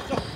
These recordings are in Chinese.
走走。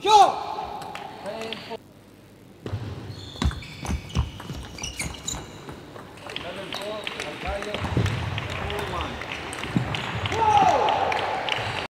今。